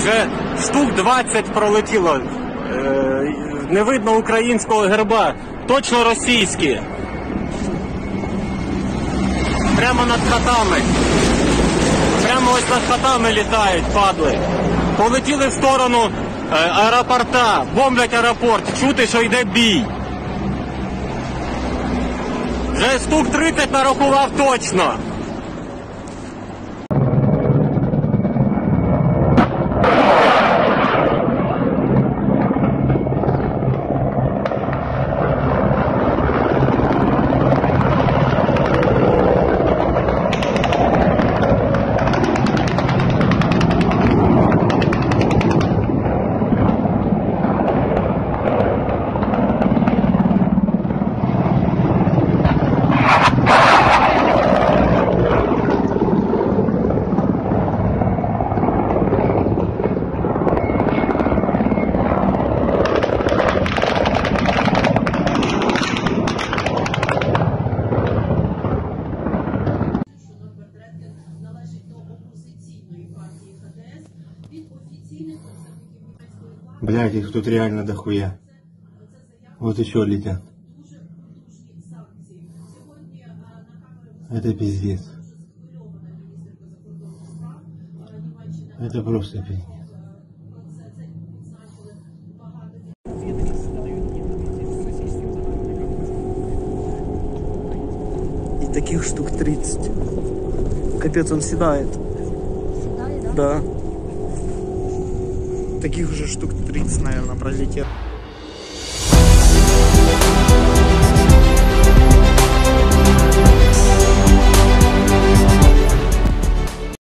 Вже штук 20 пролетіло. Е, не видно українського герба. Точно російські. Прямо над хатами. Прямо ось над хатами літають, падли. Полетіли в сторону е, аеропорта, бомблять аеропорт, чути, що йде бій. Вже штук 30 нарахував точно. Блять, их тут реально дохуя. Вот еще летят. Дуже потужні санкції. Сьогодні е, на камери Это пиздец. схвильована міністерка закордонних справ е, Німеччини. Это просто пиздец. Про це це відзначили багато И таких штук 30. Капец, он седает. Седает, да? Да. Таких уже штук 30, наверное, пролетело.